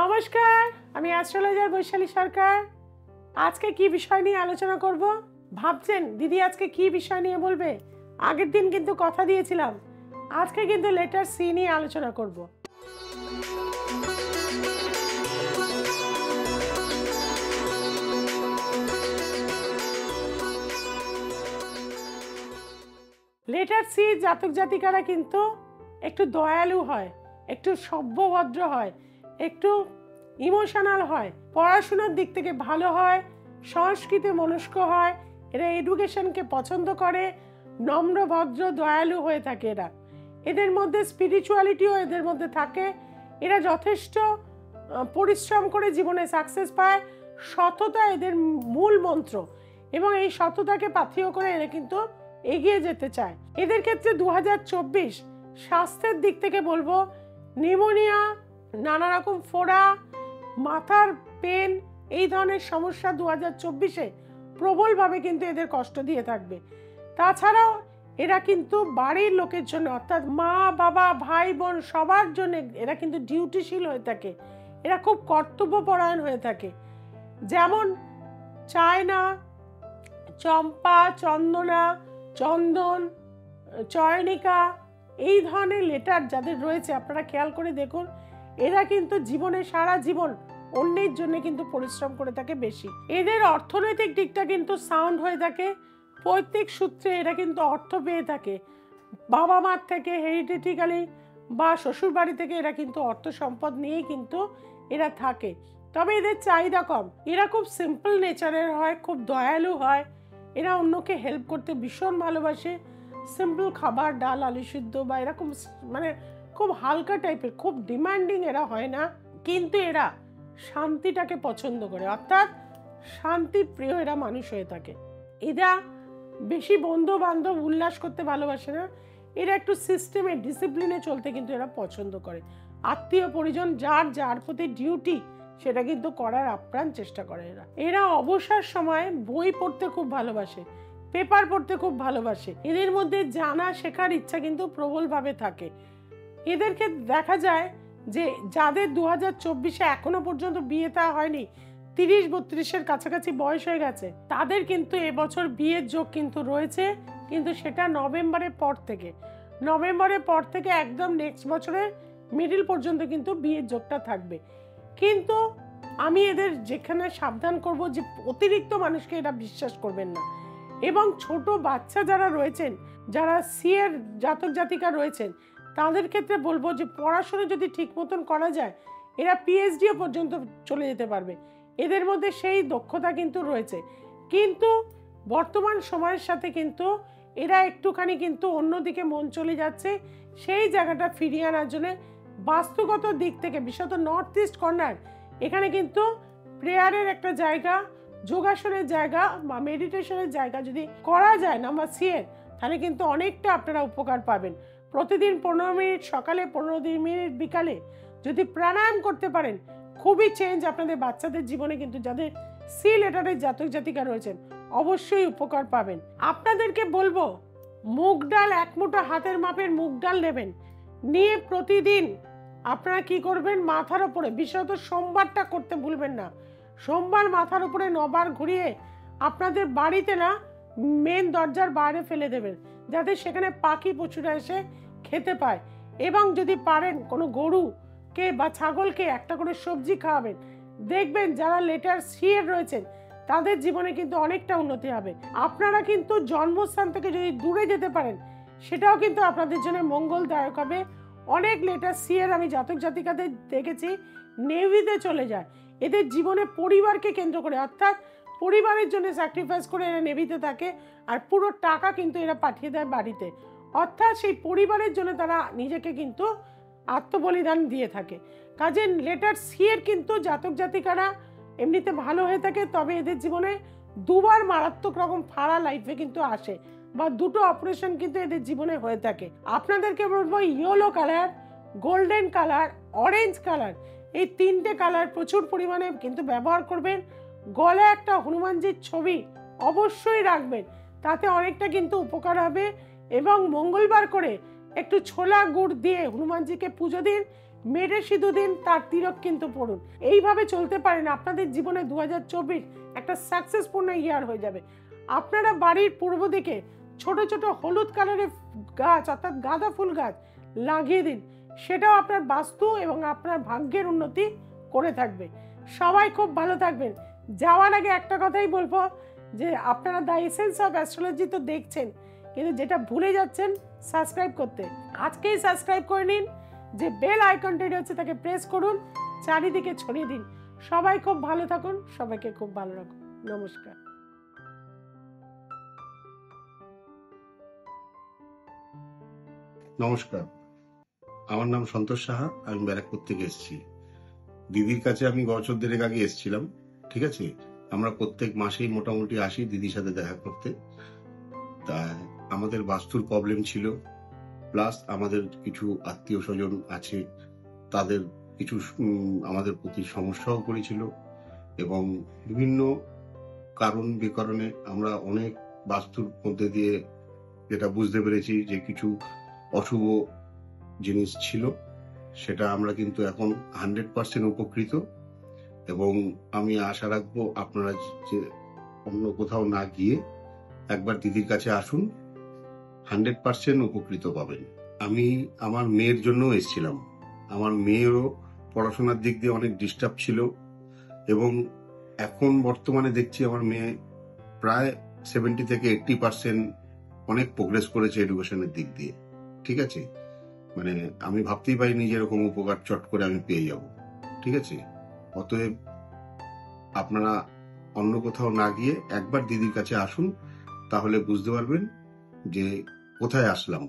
নমস্কার, আমি অ্যাস্ট্রোলজার বৈশালী সরকার। আজকে কি বিষয় নিয়ে আলোচনা করব? ভাবছেন, দিদি আজকে কি বিষয় নিয়ে বলবে? আগের দিন কিন্তু কথা দিয়েছিলাম। আজকে কিন্তু লেটার সি নিয়ে আলোচনা করব। লেটার সি জাতক জাতিকারা কিন্তু একটু দয়ালু হয়, একটু সভ্যভদ্র হয়। একটু ইমোশনাল হয়, পড়াশোনার দিক থেকে ভালো হয়, সংস্কৃতি মনস্ক হয়, এরা এডুকেশনকে পছন্দ করে, নম্র, ভদ্র, দয়ালু হয়ে থাকে এরা। এদের মধ্যে স্পিরিচুয়ালিটিও এদের মধ্যে থাকে। এরা যথেষ্ট পরিশ্রম করে জীবনে সাকসেস পায়। সততা এদের মূল মন্ত্র। এবং এই সততাকে পাথেয় করে এরা কিন্তু এগিয়ে যেতে চায়। এদের ক্ষেত্রে দু হাজার চব্বিশ স্বাস্থ্যের দিক থেকে বলব নিউমোনিয়া নানা রকম ফোড়া, মাথার পেন, এই ধরনের সমস্যা দু হাজার চব্বিশে প্রবলভাবে কিন্তু এদের কষ্ট দিয়ে থাকবে। তাছাড়াও এরা কিন্তু বাড়ির লোকের জন্য, অর্থাৎ মা, বাবা, ভাই, বোন সবার জন্য এরা কিন্তু ডিউটিশীল হয়ে থাকে। এরা খুব কর্তব্যপরায়ণ হয়ে থাকে। যেমন চায়না, চম্পা, চন্দনা, চন্দন, চয়নিকা, এই ধরনের লেটার যাদের রয়েছে, আপনারা খেয়াল করে দেখুন এরা কিন্তু জীবনে সারা জীবন অন্যের জন্য কিন্তু পরিশ্রম করে থাকে বেশি। এদের অর্থনৈতিক দিকটা কিন্তু সাউন্ড হয়ে থাকে। পৈতৃক সূত্রে এরা কিন্তু অর্থ পেয়ে থাকে। বাবা মার থেকে হেরিটেটিক্যালি বা শ্বশুর বাড়ি থেকে এরা কিন্তু অর্থ সম্পদ নিয়েই কিন্তু এরা থাকে। তবে এদের চাহিদা কম। এরা খুব সিম্পল নেচারের হয়, খুব দয়ালু হয়। এরা অন্যকে হেল্প করতে ভীষণ ভালোবাসে। সিম্পল খাবার, ডাল, আলু সিদ্ধ বা এরকম মানে খুব হালকা টাইপের, খুব ডিমান্ডিং এরা হয় না। কিন্তু এরা শান্তিটাকে পছন্দ করে। অর্থাৎ শান্তি প্রিয় এরা মানুষ হয়ে থাকে। এরা বেশি বন্ধু বান্ধব উল্লাস করতে ভালোবাসে না। এরা একটু সিস্টেমে ডিসিপ্লিনে চলতে কিন্তু এরা পছন্দ করে। আত্মীয় পরিজন যার যার প্রতি ডিউটি সেটা কিন্তু করার আপ্রাণ চেষ্টা করে এরা। এরা অবসর সময় বই পড়তে খুব ভালোবাসে পেপার পড়তে খুব ভালোবাসে। এদের মধ্যে জানা শেখার ইচ্ছা কিন্তু প্রবলভাবে থাকে। এদেরকে দেখা যায় যে যাদের দু হাজার চব্বিশে এখনও পর্যন্ত বিয়ে তা হয়নি, তিরিশ বত্রিশের কাছাকাছি বয়স হয়ে গেছে, তাদের কিন্তু এবছর বিয়ের যোগ কিন্তু রয়েছে, কিন্তু সেটা নভেম্বরের পর থেকে। নভেম্বরের পর থেকে একদম নেক্সট বছরের মিডিল পর্যন্ত কিন্তু বিয়ের যোগটা থাকবে। কিন্তু আমি এদের যেখানে সাবধান করব যে অতিরিক্ত মানুষকে এরা বিশ্বাস করবেন না। এবং ছোট বাচ্চা যারা রয়েছেন, যারা সিএর জাতক জাতিকা রয়েছেন তাদের ক্ষেত্রে বলব যে পড়াশোনা যদি ঠিক মতন করা যায়, এরা পিএইচডিও পর্যন্ত চলে যেতে পারবে। এদের মধ্যে সেই দক্ষতা কিন্তু রয়েছে। কিন্তু বর্তমান সময়ের সাথে কিন্তু এরা একটুখানি কিন্তু অন্যদিকে মন চলে যাচ্ছে, সেই জায়গাটা ফিরিয়ে আনার জন্য বাস্তুগত দিক থেকে, বিশেষত নর্থ ইস্ট কর্নার এখানে কিন্তু প্রেয়ারের একটা জায়গা, যোগাসনের জায়গা বা মেডিটেশনের জায়গা যদি করা যায় নাম্বার সি এর, তাহলে কিন্তু অনেকটা আপনারা উপকার পাবেন। প্রতিদিন পনেরো মিনিট, সকালে পনেরো মিনিট, বিকালে যদি প্রাণায়াম করতে পারেন, খুবই চেঞ্জ আপনাদের বাচ্চাদের জীবনে কিন্তু যাদের সি লেটারের জাতক জাতিকা রয়েছেন, অবশ্যই উপকার পাবেন। আপনাদেরকে বলব, মুগ ডাল এক মুঠো হাতের মাপের মুগ ডাল নেবেন। নিয়ে প্রতিদিন আপনারা কি করবেন, মাথার ওপরে বিশেষত সোমবারটা করতে ভুলবেন না। সোমবার মাথার উপরে নবার ঘুরিয়ে আপনাদের বাড়িতে না মেন দরজার বাইরে ফেলে দেবেন। যাতে সেখানে পাখি পশুরা এসে খেতে পায়। এবং যদি পারেন কোনো গরুকে বা ছাগলকে একটা করে সবজি খাওয়াবেন। দেখবেন যারা লেটার সি এর রয়েছেন, তাদের জীবনে কিন্তু অনেকটা উন্নতি হবে। আপনারা কিন্তু জন্মস্থান থেকে যদি দূরে যেতে পারেন, সেটাও কিন্তু আপনাদের জন্য মঙ্গলদায়ক হবে। অনেক লেটার সি এর আমি জাতক জাতিকাদের দেখেছি, নেভিতে চলে যায়। এদের জীবনে পরিবারকে কেন্দ্র করে, অর্থাৎ পরিবারের জন্য স্যাক্রিফাইস করে এরা নেভিতে থাকে আর পুরো টাকা কিন্তু এরা পাঠিয়ে দেয় বাড়িতে। অর্থাৎ সেই পরিবারের জন্য তারা নিজেকে কিন্তু আত্মবলিদান দিয়ে থাকে। কাজে লেটার সি এর কিন্তু জাতক জাতিকারা এমনিতে ভালো হয়ে থাকে, তবে এদের জীবনে দুবার মারাত্মক রকম ফাড়া লাইফে কিন্তু আসে বা দুটো অপারেশন কিন্তু এদের জীবনে হয়ে থাকে। আপনাদেরকে বলব yellow colour golden colour orange colour এই তিনটে কালার প্রচুর পরিমাণে কিন্তু ব্যবহার করবেন। গলায় একটা হনুমানজির ছবি অবশ্যই রাখবেন। তাতে অনেকটা কিন্তু উপকার হবে এবং মঙ্গলবার করে একটু ছোলা গুড় দিয়ে হনুমানজিকে পুজো দিন মেয়েদের সিধু দিন, তার তিরক কিন্তু পড়ুন। এইভাবে চলতে পারেন আপনাদের জীবনে দু হাজার চব্বিশ একটা সাকসেসপূর্ণ ইয়ার হয়ে যাবে। আপনারা বাড়ির পূর্ব দিকে ছোট ছোট হলুদ কালারের গাছ, অর্থাৎ গাঁদা ফুল গাছ লাগিয়ে দিন। সেটাও আপনার বাস্তু এবং আপনার ভাগ্যের উন্নতি করে থাকবে। সবাই খুব ভালো থাকবেন। যাওয়ার আগে একটা কথাই বলব যে আপনারা দ্য এসেন্স অফ অ্যাস্ট্রোলজি তো দেখছেন, কিন্তু যেটা ভুলে যাচ্ছেন সাবস্ক্রাইব করতে। আজকেই সাবস্ক্রাইব করে নিন, যে বেল আইকনটি রয়েছে তাকে প্রেস করুন, চারিদিকে ছড়িয়ে দিন। সবাই খুব ভালো থাকুন, সবাইকে খুব ভালো রাখুন। নমস্কার। নমস্কার। আমার নাম সন্তোষ সাহা, আমি ব্যারাকপুর থেকে এসেছি। দিদির কাছে আমি বছর দেড়েক আগে এসেছিলাম। ঠিক আছে? আমরা প্রত্যেক মাসেই মোটামুটি আসি দিদির সাথে দেখা করতে। তা আমাদের বাস্তুর প্রবলেম ছিল। প্লাস আমাদের কিছু আত্মীয় স্বজন আছে, তাদের কিছু আমাদের প্রতি সমস্যাও করেছিল। এবং বিভিন্ন কারণ বিকরণে আমরা অনেক বাস্তুর মধ্যে দিয়ে যেটা বুঝতে পেরেছি যে কিছু অশুভ জিনিস ছিল, সেটা আমরা কিন্তু এখন হান্ড্রেড পার্সেন্ট উপকৃত। এবং আমি আশা রাখব আপনারা যে অন্য কোথাও না গিয়ে একবার দিদির কাছে আসুন, হান্ড্রেড পার্সেন্ট উপকৃত পাবেন। আমি আমার মেয়ের জন্য এসেছিলাম। আমার মেয়েরও পড়াশোনার দিক দিয়ে অনেক ডিস্টার্ব ছিল এবং এখন বর্তমানে দেখছি আমার মেয়ে প্রায় সেভেন্টি থেকে এইট্টি পার্সেন্ট অনেক প্রোগ্রেস করেছে এডুকেশনের দিক দিয়ে। ঠিক আছে? মানে আমি ভাবতেই পারিনি যে এরকম উপকার চট করে আমি পেয়ে যাব। ঠিক আছে? অতএব আপনারা অন্য কোথাও না গিয়ে একবার দিদির কাছে আসুন, তাহলে বুঝতে পারবেন যে কোথায় আসলাম।